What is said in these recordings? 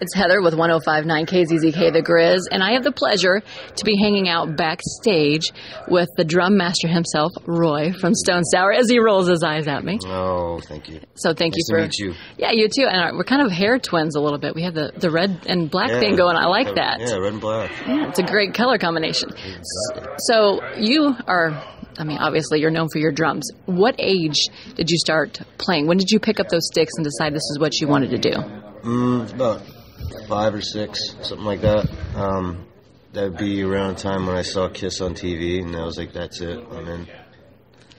It's Heather with 1059 KZZK The Grizz, and I have the pleasure to be hanging out backstage with the drum master himself, Roy from Stone Sour, as he rolls his eyes at me. Oh, thank you. So thank Nice you to for meet you. Yeah, you too. And our, we're kind of hair twins a little bit. We have the, the red and black Yeah. thing going. I like that. Yeah, red and black. Yeah, it's a great color combination. So you are, I mean, obviously you're known for your drums. What age did you start playing? When did you pick up those sticks and decide this is what you wanted to do? Mm, about five or six, something like that. Um, that'd be around the time when I saw Kiss on TV, and I was like, "That's it, I'm in."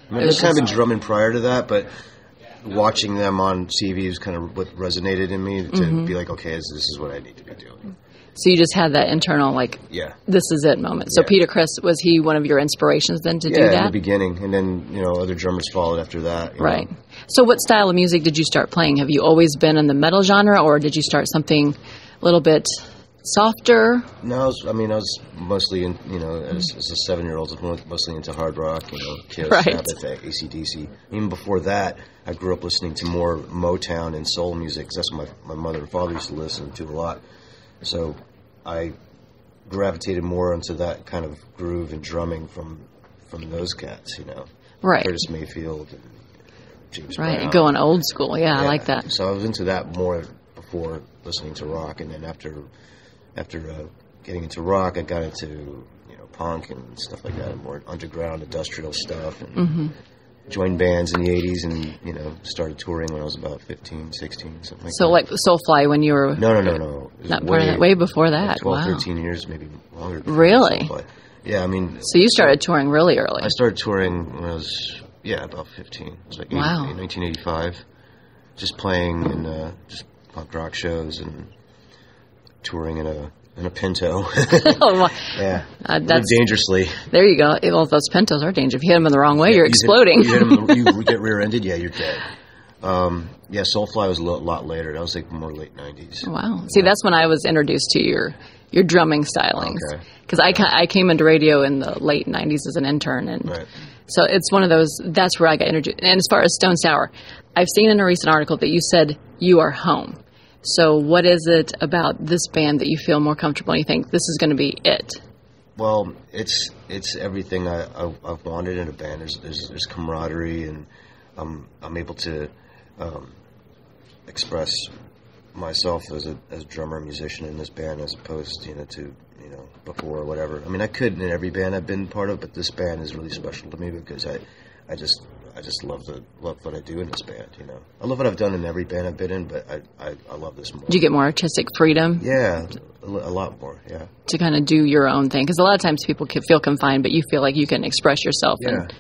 I mean, was I've kind of been drumming prior to that, but watching them on TV was kind of what resonated in me to Mm-hmm. be like, "Okay, this, this is what I need to be doing." So you just had that internal, like, Yeah. this is it moment. So Yeah. Peter Criss, was he one of your inspirations then to yeah, do in the beginning, and then you know other drummers followed after that. you know. Right. So what style of music did you start playing? Have you always been in the metal genre or did you start something a little bit softer? No, I, was, I mean, I was mostly in, you know, as, as a seven-year-old, I was mostly into hard rock, you know, Kiss, Right. Sabbath, ACDC. Even before that, I grew up listening to more Motown and soul music that's what my, my mother and father used to listen to a lot. So I gravitated more into that kind of groove and drumming from from those cats, you know, Right. Curtis Mayfield and James Right. Brown. Going old school. Yeah, I like that. So I was into that more before listening to rock, and then after after uh, getting into rock, I got into you know punk and stuff like that, and more underground industrial stuff, and Mm-hmm. joined bands in the '80s, and you know started touring when I was about 15, 16, something like that. So that. like Soulfly when you were no, no, no, no, not part of that, way before that. like 12, wow. 13 years, maybe longer. Really? But yeah, I mean, So you started touring really early. I started touring when I was yeah about 15. It was like Wow. 1985, just playing in uh, just punk rock shows and touring in a in a Pinto. oh, wow. yeah, Uh, that's dangerously. there. You go. Well, those Pintos are dangerous. If you hit them in the wrong way, you're You hit- exploding. You, hit 'em- you get rear-ended, yeah, you're dead. Um, yeah, Soulfly was a lot later. That was like more late 90s. Wow. See, that's when I was introduced to your your drumming stylings. Okay. Because I, I came into radio in the late 90s as an intern. And Right. so it's one of those, that's where I got introduced. And as far as Stone Sour, I've seen in a recent article that you said you are home. So what is it about this band that you feel more comfortable and you think this is going to be it? Well, it's it's everything I, I, I've wanted in a band. There's there's, there's camaraderie, and I'm I'm able to um, express myself as a as a drummer musician in this band as opposed you know to you know before or whatever. I mean, I could in every band I've been part of, but this band is really special to me because I I just I just love the love what I do in this band. You know, I love what I've done in every band I've been in, but I I, I love this more. Do you get more artistic freedom yeah, a, a lot more. Yeah. to kind of do your own thing? Because a lot of times people can feel confined, but you feel like you can express yourself. Yeah. And,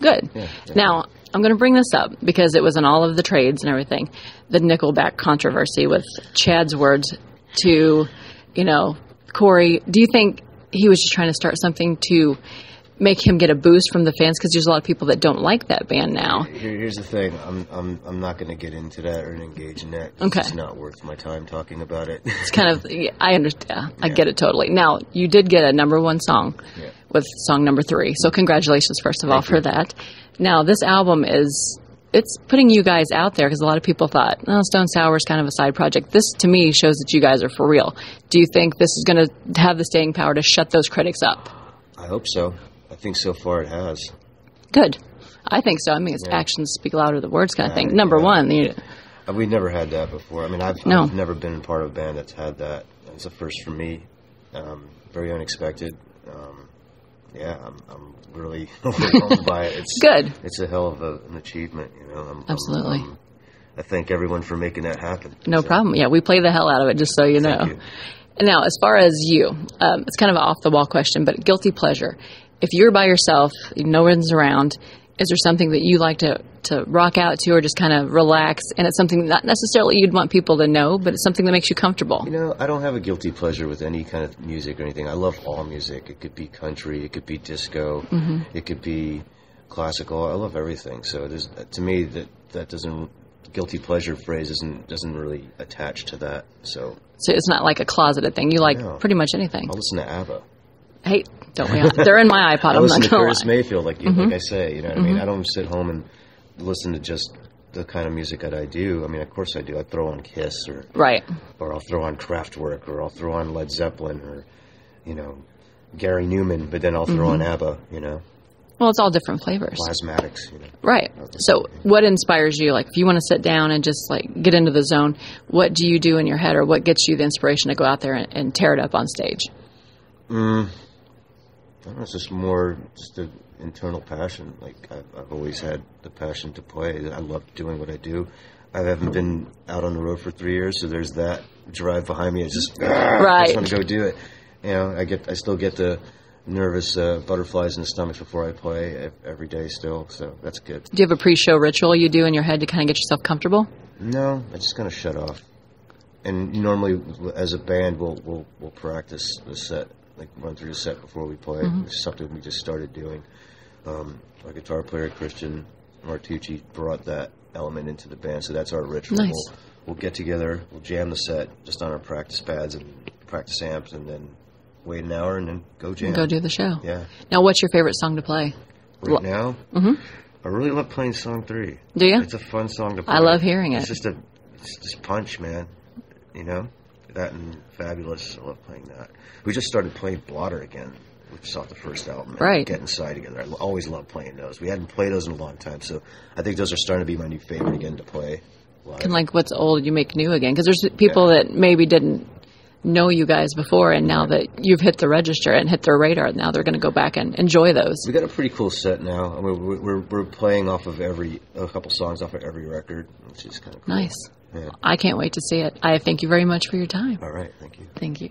good. Yeah, Now, I'm going to bring this up because it was in all of the trades and everything. The Nickelback controversy with Chad's words to, you know, Corey. Do you think he was just trying to start something to make him get a boost from the fans? Because there's a lot of people that don't like that band now. Here, here's the thing. I'm I'm I'm not going to get into that or engage in that. It's Okay. just not worth my time talking about it. It's kind of, I understand. I get it totally. Now, you did get a number one song Yeah. with song number three. So, congratulations, first of all, for that. Now, this album is. It's putting you guys out there because a lot of people thought, oh, Stone Sour is kind of a side project. This, to me, shows that you guys are for real. Do you think this is going to have the staying power to shut those critics up? I hope so. I think so far it has. Good. I think so. I mean, it's actions speak louder than words kind of thing. Number yeah. one, you, Uh, We've never had that before. I mean, I've, No. I've never been part of a band that's had that. It's a first for me. Um, very unexpected. Um, yeah, I'm, I'm really overwhelmed by it. It's Good. It's a hell of a, an achievement. You know. I'm, Absolutely. I'm- I thank everyone for making that happen. No So, problem. Yeah, we play the hell out of it, just so you know. You. Now, as far as you, um, it's kind of an off the wall question, but guilty pleasure. If you're by yourself, no one's around, is there something that you like to, to rock out to or just kind of relax? And it's something not necessarily you'd want people to know, but it's something that makes you comfortable. You know, I don't have a guilty pleasure with any kind of music or anything. I love all music. It could be country, it could be disco, Mm-hmm. it could be classical. I love everything. So there's to me that that doesn't guilty pleasure phrase doesn't doesn't really attach to that. So So it's not like a closeted thing. You like No. pretty much anything. I'll listen to ABBA. Hey, don't we? They're in my iPod. I I'm listen not to going Curtis. Mayfield, like you, like mm-hmm. I say. You know what I mean? I mm-hmm. don't sit home and listen to just the kind of music that I do, I mean, of course I do. I throw on Kiss or Right. or I'll throw on Kraftwerk or I'll throw on Led Zeppelin or you know Gary Numan, but then I'll throw on mm-hmm. ABBA. You know, Well, it's all different flavors. Plasmatics. You know. Right. So, what inspires you? Like, if you want to sit down and just like get into the zone, what do you do in your head, or what gets you the inspiration to go out there and, and tear it up on stage? Mm. I don't know, it's just more just an internal passion. Like I've, I've always had the passion to play. I love doing what I do. I haven't been out on the road for three years, so there's that drive behind me. It's just I Right. just want to go do it. You know, I get I still get the nervous uh, butterflies in the stomach before I play every day still. So that's good. Do you have a pre-show ritual you do in your head to kind of get yourself comfortable? No, I just kind of shut off. And normally, as a band, we'll we'll, we'll practice the set, like run through the set before we play. It's something we just started doing. Um, our guitar player Christian Martucci brought that element into the band, so that's our ritual. Nice. We'll, we'll get together, we'll jam the set just on our practice pads and practice amps, and then wait an hour and then go jam. Go do the show. Yeah. Now, what's your favorite song to play? Right now, Mhm. I really love playing song three. Do you? It's a fun song to play. I love hearing it. It's just a, it's just punch, man. You know, that and Fabuless. I love playing that. We just started playing Blotter again, which is the first album. Right. Get Inside together. I always love playing those. We hadn't played those in a long time, so I think those are starting to be my new favorite again to play. Live. And like, what's old you make new again? Because there's people that maybe didn't know you guys before, and now that you've hit the register and hit their radar, now they're going to go back and enjoy those. we got a pretty cool set now. I mean, we're, we're we're playing off of every a couple songs off of every record, which is kind of cool. Nice. Yeah. I can't wait to see it. I thank you very much for your time. All right. Thank you. Thank you.